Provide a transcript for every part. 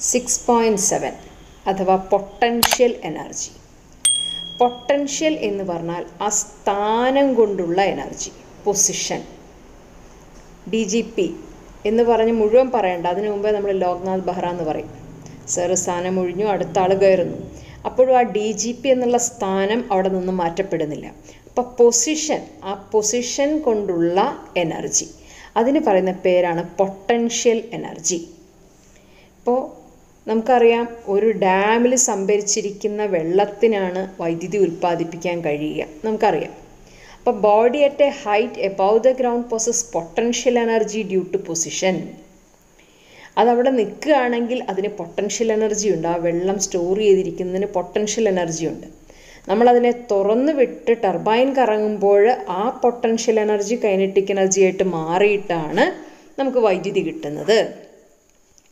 Six point seven അഥവാ potential energy potential എന്ന് പറഞ്ഞാൽ ആ സ്ഥാനം കൊണ്ടുള്ള energy position D G P എന്ന് പറഞ്ഞ് മുഴുവൻ പറയണ്ട. അതിനു മുമ്പേ നമ്മൾ ലോക്നാഥ് ബെഹ്റ എന്ന് പറയും. സാറ് സ്ഥാനം ഒഴിഞ്ഞു അടുത്ത ആൾ കയറുന്നു. അപ്പോഴും ആ ഡി ജി പി എന്നുള്ള സ്ഥാനം അവിടെ നിന്ന് മാറ്റപ്പെടുന്നില്ല. അപ്പോൾ പൊസിഷൻ ആ പൊസിഷൻ കൊണ്ടുള്ള എനർജി അതിന് പറയുന്ന പേരാണ് പൊട്ടൻഷ്യൽ എനർജി ഇപ്പോൾ നമുക്കറിയാം ഒരു ഡാമിൽ സംഭരിച്ചിരിക്കുന്ന വെള്ളത്തിനാണ് വൈദ്യുതി ഉൽപ്പാദിപ്പിക്കാൻ കഴിയുക. നമുക്കറിയാം. അപ്പോൾ body at a height above the ground possess potential energy due to position അതവിടെ നിൽക്കുകയാണെങ്കിൽ അതിന് പൊട്ടൻഷ്യൽ എനർജി ഉണ്ട്. ആ വെള്ളം സ്റ്റോർ ചെയ്തിരിക്കുന്നതിന് പൊട്ടൻഷ്യൽ എനർജി ഉണ്ട്. നമ്മളതിനെ തുറന്നു വിട്ട് ടർബൈൻ കറങ്ങുമ്പോൾ ആ പൊട്ടൻഷ്യൽ എനർജി കൈനറ്റിക് എനർജി ആയിട്ട് മാറിയിട്ടാണ് നമുക്ക് വൈദ്യുതി കിട്ടുന്നത്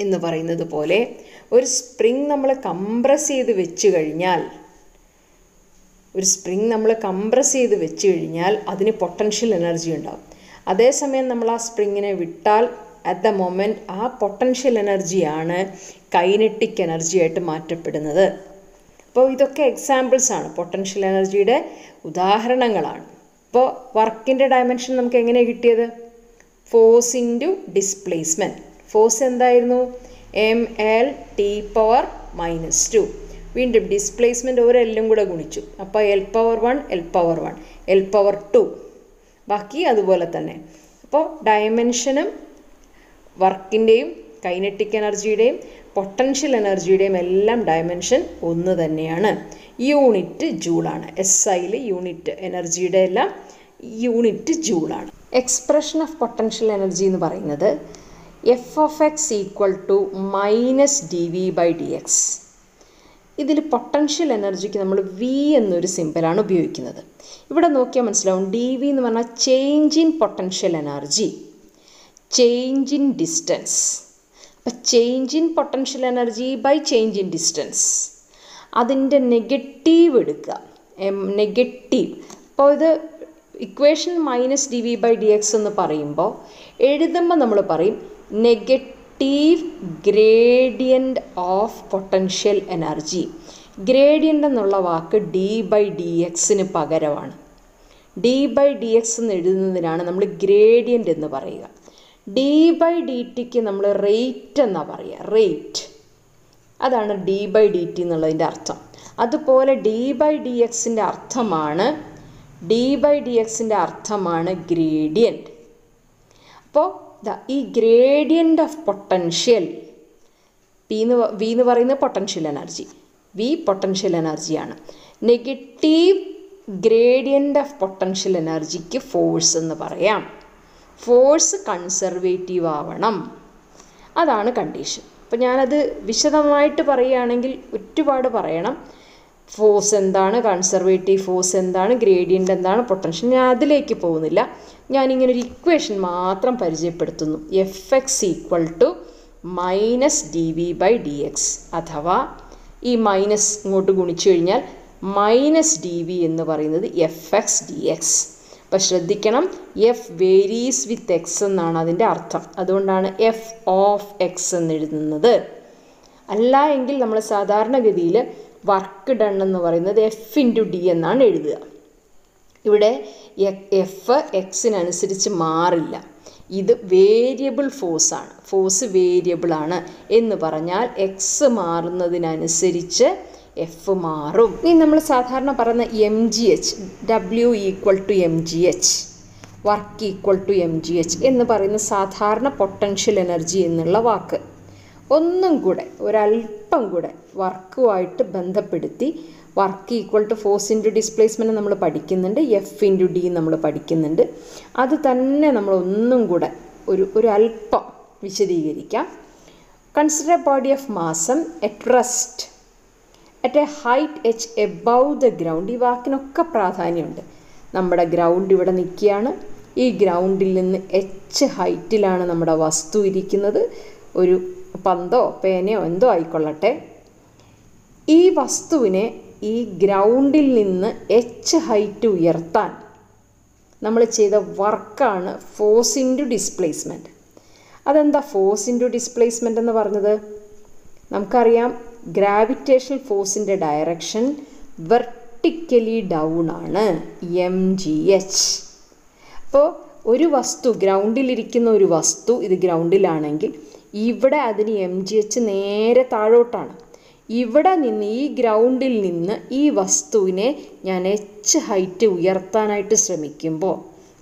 എന്ന് പറയുന്നത് പോലെ ഒരു സ്പ്രിങ് നമ്മൾ കംപ്രസ് ചെയ്ത് വെച്ച് കഴിഞ്ഞാൽ ഒരു സ്പ്രിങ് നമ്മൾ കംപ്രസ് ചെയ്ത് വെച്ച് കഴിഞ്ഞാൽ അതിന് പൊട്ടൻഷ്യൽ എനർജി ഉണ്ടാകും അതേസമയം നമ്മൾ ആ സ്പ്രിങ്ങിനെ വിട്ടാൽ അറ്റ് ദ മൊമെന്റ് ആ പൊട്ടൻഷ്യൽ എനർജിയാണ് കൈനറ്റിക് എനർജി ആയിട്ട് മാറ്റപ്പെടുന്നത്. അപ്പോൾ ഇതൊക്കെ എക്സാമ്പിൾസ് ആണ്. പൊട്ടൻഷ്യൽ എനർജിയുടെ ഉദാഹരണങ്ങളാണ്. അപ്പോൾ വർക്കിന്റെ ഡയമെൻഷൻ നമുക്ക് എങ്ങനെയാണ് കിട്ടിയത്? ഫോഴ്സ് ഇന്റു ഡിസ്പ്ലേസ്മെന്റ് ഫോഴ്സ് എന്തായിരുന്നു? M L T power minus two വീണ്ടും ഡിസ്പ്ലേസ്മെന്റ് ഒരു എല്ലും കൂടെ ഗുണിച്ചു. അപ്പോൾ L power one L power one L power two ബാക്കി അതുപോലെ തന്നെ. അപ്പോൾ ഡയമെൻഷനും വർക്കിന്റെയും കൈനറ്റിക് എനർജിയുടെയും പൊട്ടൻഷ്യൽ എനർജിയുടെയും എല്ലാം ഡയമെൻഷൻ ഒന്ന് തന്നെയാണ്. യൂണിറ്റ് ജൂളാണ് എസ് ഐയിൽ യൂണിറ്റ് എനർജിയുടെ എല്ലാം യൂണിറ്റ് ജൂളാണ് എക്സ്പ്രഷൻ ഓഫ് പൊട്ടൻഷ്യൽ എനർജി എന്ന് പറയുന്നത് F of X equal to minus D V by D X ഇതിൽ പൊട്ടൻഷ്യൽ എനർജിക്ക് നമ്മൾ വി എന്നൊരു സിമ്പിളാണ് ഉപയോഗിക്കുന്നത്. ഇവിടെ നോക്കിയാൽ മനസ്സിലാവും. ഡി വി എന്ന് പറഞ്ഞാൽ change in potential energy change in distance അപ്പം change in potential energy by change in distance അതിന്റെ നെഗറ്റീവ് എടുക്കുക. നെഗറ്റീവ് അപ്പോൾ ഇത് equation minus D V by D X എന്ന് പറയുമ്പോൾ എഴുതുമ്പോൾ നമ്മൾ പറയും negative gradient of potential energy gradient എന്നുള്ള വാക്ക് ഡി ബൈ ഡി എക്സിന് പകരമാണ്. ഡി ബൈ ഡി എക്സ് എന്ന് എഴുതുന്നതിനാണ് നമ്മൾ ഗ്രേഡിയന്റ് എന്ന് പറയുക. ഡി ബൈ ഡി ടിക്ക് നമ്മൾ റേറ്റ് എന്നാണ് പറയുക. റേറ്റ് അതാണ് ഡി ബൈ ഡി ടി എന്നുള്ളതിന്റെ അർത്ഥം. അതുപോലെ ഡി ബൈ ഡി എക്സിന്റെ അർത്ഥമാണ് ഡി ബൈ ഡി എക്സിന്റെ അർത്ഥമാണ് ഗ്രേഡിയന്റ് അപ്പോൾ ഈ ഗ്രേഡിയന്റ് ഓഫ് പൊട്ടൻഷ്യൽ പി എന്ന് വി എന്ന് പറയുന്നത് പൊട്ടൻഷ്യൽ എനർജി വി പൊട്ടൻഷ്യൽ എനർജിയാണ് നെഗറ്റീവ് ഗ്രേഡിയന്റ് ഓഫ് പൊട്ടൻഷ്യൽ എനർജിക്ക് ഫോഴ്സ് എന്ന് പറയാം. ഫോഴ്സ് കൺസർവേറ്റീവ് ആവണം. അതാണ് കണ്ടീഷൻ അപ്പോൾ ഞാനത് വിശദമായിട്ട് പറയുകയാണെങ്കിൽ ഒരുപാട് പറയണം. ഫോഴ്സ് എന്താണ്? കൺസർവേറ്റീവ് ഫോഴ്സ് എന്താണ്? ഗ്രേഡിയന്റ് എന്താണ്? പൊട്ടൻഷ്യൽ ഞാൻ അതിലേക്ക് പോകുന്നില്ല. ഞാനിങ്ങനെ ഒരു ഇക്വേഷൻ മാത്രം പരിചയപ്പെടുത്തുന്നു. F X equal to minus D V by D X അഥവാ ഈ മൈനസ് ഇങ്ങോട്ട് ഗുണിച്ചു കഴിഞ്ഞാൽ മൈനസ് ഡി വി എന്ന് പറയുന്നത് എഫ് എക്സ് ഡി എക്സ് അപ്പോൾ ശ്രദ്ധിക്കണം. എഫ് വേരീസ് വിത്ത് എക്സ് എന്നാണ് അതിന്റെ അർത്ഥം. അതുകൊണ്ടാണ് എഫ് ഓഫ് എക്സ് എന്ന് എഴുതുന്നത്. അല്ല എങ്കിൽ നമ്മൾ സാധാരണഗതിയിൽ വർക്ക് ഡൺ എന്ന് പറയുന്നത് എഫ് ഇന്റു ഡി എന്നാണ് എഴുതുക. ഇവിടെ എഫ് എക്സിനനുസരിച്ച് മാറില്ല. ഇത് വേരിയബിൾ ഫോഴ്സ് ആണ്. ഫോഴ്സ് വേരിയബിൾ ആണ് എന്ന് പറഞ്ഞാൽ എക്സ് മാറുന്നതിനനുസരിച്ച് എഫ് മാറും. ഇനി നമ്മൾ സാധാരണ പറയുന്ന M G H W equal to M G H work equal to M G H എന്ന് പറയുന്ന സാധാരണ പൊട്ടൻഷ്യൽ എനർജി എന്നുള്ള വാക്ക്. ഒന്നും കൂടെ ഒരല്പം കൂടെ വർക്കുമായിട്ട് ബന്ധപ്പെടുത്തി work equal to force into displacement നമ്മൾ പഠിക്കുന്നുണ്ട് എഫ് ഇന്റു ഡി നമ്മൾ പഠിക്കുന്നുണ്ട്. അത് തന്നെ നമ്മൾ ഒന്നും കൂടെ ഒരു ഒരു അല്പം വിശദീകരിക്കാം. Consider body of mass at rest at a height H above the ground ഈ വാക്കിനൊക്കെ പ്രാധാന്യമുണ്ട്. നമ്മുടെ ഗ്രൗണ്ട് ഇവിടെ നിൽക്കുകയാണ്. ഈ ഗ്രൗണ്ടിൽ നിന്ന് എച്ച് ഹൈറ്റിലാണ് നമ്മുടെ വസ്തു ഇരിക്കുന്നത്. ഒരു പന്തോ പേനയോ എന്തോ ആയിക്കൊള്ളട്ടെ. ഈ വസ്തുവിനെ ഈ ഗ്രൗണ്ടിൽ നിന്ന് എച്ച് ഹൈറ്റ് ഉയർത്താൻ നമ്മൾ ചെയ്ത വർക്കാണ് ഫോഴ്സ് ഇന്റു ഡിസ്പ്ലേസ്മെന്റ് അതെന്താ ഫോഴ്സ് ഇന്റു ഡിസ്പ്ലേസ്മെന്റ് എന്ന് പറഞ്ഞത്? നമുക്കറിയാം ഗ്രാവിറ്റേഷൻ ഫോഴ്സിന്റെ ഡയറക്ഷൻ വെർട്ടിക്കലി ഡൗൺ ആണ് എം ജി എച്ച്. അപ്പോൾ ഒരു വസ്തു ഗ്രൗണ്ടിലിരിക്കുന്ന ഒരു വസ്തു ഇത് ഗ്രൗണ്ടിലാണെങ്കിൽ ഇവിടെ അതിന് എം ജി എച്ച് നേരെ താഴോട്ടാണ്. ഇവിടെ നിന്ന് ഈ ഗ്രൗണ്ടിൽ നിന്ന് ഈ വസ്തുവിനെ ഞാൻ എച്ച് ഹൈറ്റ് ഉയർത്താനായിട്ട് ശ്രമിക്കുമ്പോൾ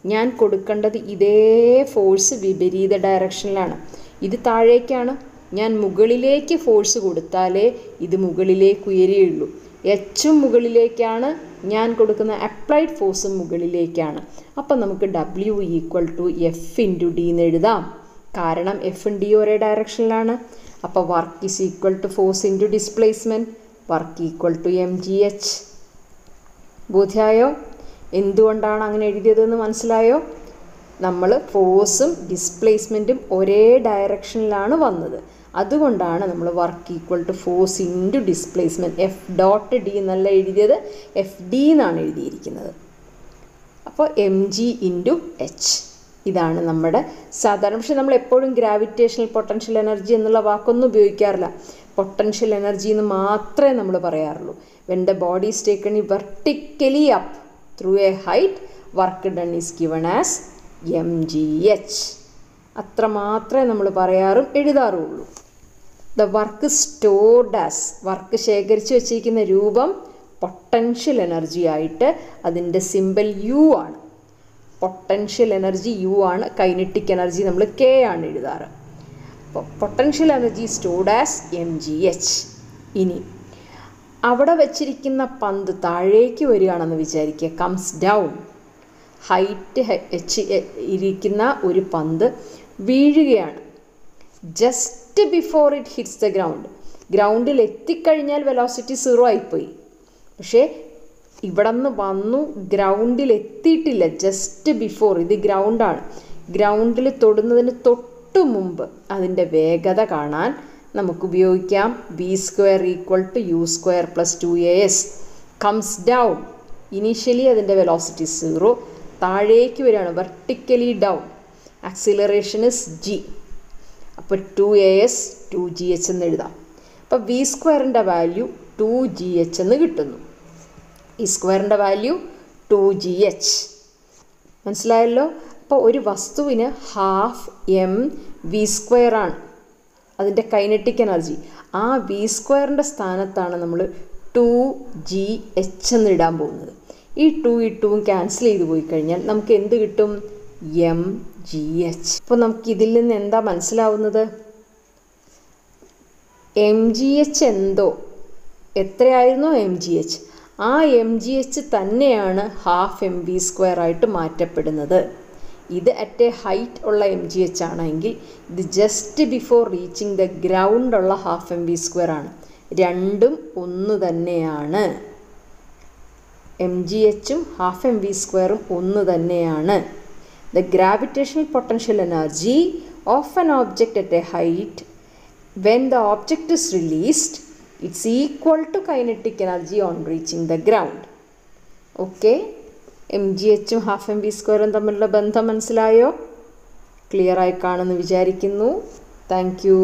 ഞാൻ കൊടുക്കേണ്ടത് ഇതേ ഫോഴ്സ് വിപരീത ഡയറക്ഷനിലാണ് ഇത് താഴേക്കാണ്. ഞാൻ മുകളിലേക്ക് ഫോഴ്സ് കൊടുത്താലേ ഇത് മുകളിലേക്ക് ഉയരുകയുള്ളൂ. എച്ചും മുകളിലേക്കാണ്. ഞാൻ കൊടുക്കുന്ന അപ്ലൈഡ് ഫോഴ്സും മുകളിലേക്കാണ്. അപ്പം നമുക്ക് W equal to F into D എന്ന് എഴുതാം. കാരണം എഫ് എഫും ഡി ഒരേ ഡയറക്ഷനിലാണ് അപ്പോൾ work is equal to force into displacement work equal to M G H ബോധ്യായോ? എന്തുകൊണ്ടാണ് അങ്ങനെ എഴുതിയതെന്ന് മനസ്സിലായോ? നമ്മൾ ഫോഴ്സും ഡിസ്പ്ലേസ്മെന്റും ഒരേ ഡയറക്ഷനിലാണ് വന്നത്. അതുകൊണ്ടാണ് നമ്മൾ work equal to force into displacement F dot D എന്നല്ല എഴുതിയത് എഫ് ഡി എന്നാണ് എഴുതിയിരിക്കുന്നത്. അപ്പോൾ എം ജി ഇന്റു എച്ച് ഇതാണ് നമ്മുടെ സാധാരണ. പക്ഷെ നമ്മൾ എപ്പോഴും ഗ്രാവിറ്റേഷണൽ പൊട്ടൻഷ്യൽ എനർജി എന്നുള്ള വാക്കൊന്നും ഉപയോഗിക്കാറില്ല. പൊട്ടൻഷ്യൽ എനർജി എന്ന് മാത്രമേ നമ്മൾ പറയാറുള്ളൂ. When the body is taken ഈ vertically up through a height work done is given as M G H അത്ര മാത്രമേ നമ്മൾ പറയാറും എഴുതാറുള്ളൂ. The work stored as work ശേഖരിച്ച് വെച്ചിരിക്കുന്ന രൂപം പൊട്ടൻഷ്യൽ എനർജി ആയിട്ട് അതിന്റെ സിമ്പൽ യു ആണ്. പൊട്ടൻഷ്യൽ എനർജി യു ആണ് കൈനറ്റിക് എനർജി നമ്മൾ കെ ആണ് എഴുതാറ്. അപ്പോൾ potential energy stored as M G H ഇനി അവിടെ വച്ചിരിക്കുന്ന പന്ത് താഴേക്ക് വരികയാണെന്ന് വിചാരിക്കുക. കംസ് ഡൗൺ ഹൈറ്റ് എച്ച് ഇരിക്കുന്ന ഒരു പന്ത് വീഴുകയാണ്. Just before it hits the ground ഗ്രൗണ്ടിൽ എത്തിക്കഴിഞ്ഞാൽ വെലോസിറ്റി സീറോ ആയിപ്പോയി. പക്ഷേ ഇവിടെ നിന്ന് വന്നു ഗ്രൗണ്ടിൽ എത്തിയിട്ടില്ല ജസ്റ്റ് ബിഫോർ ഇത് ഗ്രൗണ്ടാണ്. ഗ്രൗണ്ടിൽ തൊടുന്നതിന് തൊട്ട് മുമ്പ് അതിന്റെ വേഗത കാണാൻ നമുക്ക് ഉപയോഗിക്കാം. V squared equal to U squared plus two A S comes down initially അതിന്റെ വെലോസിറ്റി സീറോ താഴേക്ക് വരികയാണ്. Vertically down acceleration is G അപ്പോൾ two A S two G H എന്ന് എഴുതാം. അപ്പോൾ വി സ്ക്വയറിന്റെ വാല്യൂ ടു ജി എച്ച് എന്ന് കിട്ടുന്നു. ഈ സ്ക്വയറിന്റെ വാല്യൂ ടു ജി എച്ച് മനസ്സിലായല്ലോ? അപ്പോൾ ഒരു വസ്തുവിന് ഹാഫ് എം വി സ്ക്വയർ ആണ്. അതിന്റെ കൈനറ്റിക് എനർജി ആ വി സ്ക്വയറിന്റെ സ്ഥാനത്താണ് നമ്മൾ ടു ജി എച്ച് എന്ന് ഇടാൻ പോകുന്നത്. ഈ ടു ഈ ടൂവും ക്യാൻസൽ ചെയ്ത് പോയി കഴിഞ്ഞാൽ നമുക്ക് എന്ത് കിട്ടും? എം ജി എച്ച് അപ്പോൾ നമുക്ക് ഇതിൽ നിന്ന് എന്താ മനസ്സിലാവുന്നത്? എം ജി എച്ച് എന്തോ? എത്രയായിരുന്നു എം ജി എച്ച് ആ എം ജി എച്ച് തന്നെയാണ് ഹാഫ് എം വി സ്ക്വയർ ആയിട്ട് മാറ്റപ്പെടുന്നത്. ഇത് അറ്റ് എ ഹൈറ്റ് ഉള്ള എം ജി എച്ച് ആണെങ്കിൽ ഇത് just before reaching the ground ഉള്ള ഹാഫ് എം വി സ്ക്വയർ ആണ്. രണ്ടും ഒന്ന് തന്നെയാണ്. എം ജി എച്ചും ഹാഫ് എം വി സ്ക്വയറും ഒന്ന് തന്നെയാണ്. The gravitational potential energy of an object at a height when the object is released it's equal to kinetic energy on reaching the ground okay M G എച്ചും half M B സ്ക്വയറും തമ്മിലുള്ള ബന്ധം മനസ്സിലായോ? ക്ലിയറായി കാണുമെന്ന് വിചാരിക്കുന്നു. Thank you